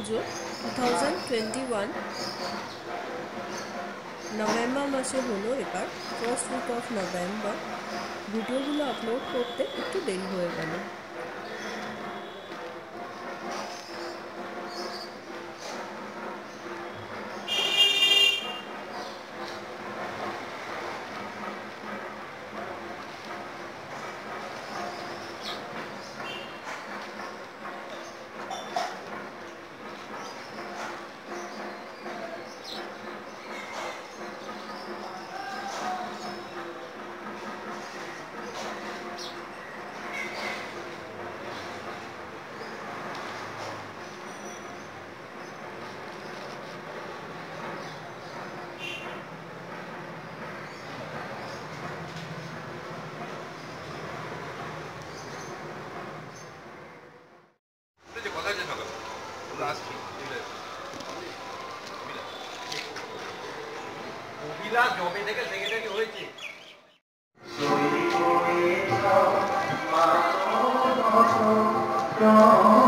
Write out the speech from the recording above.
পুজো two thousand twenty one November মাসে হলো এবার ফার্স্ট উইক অফ নভেম্বর ভিডিওগুলো আপলোড করতে একটু দেরি হয়ে গেল। মহিলা জবে থেকে সেক্রেটারি হয়েছে। Oh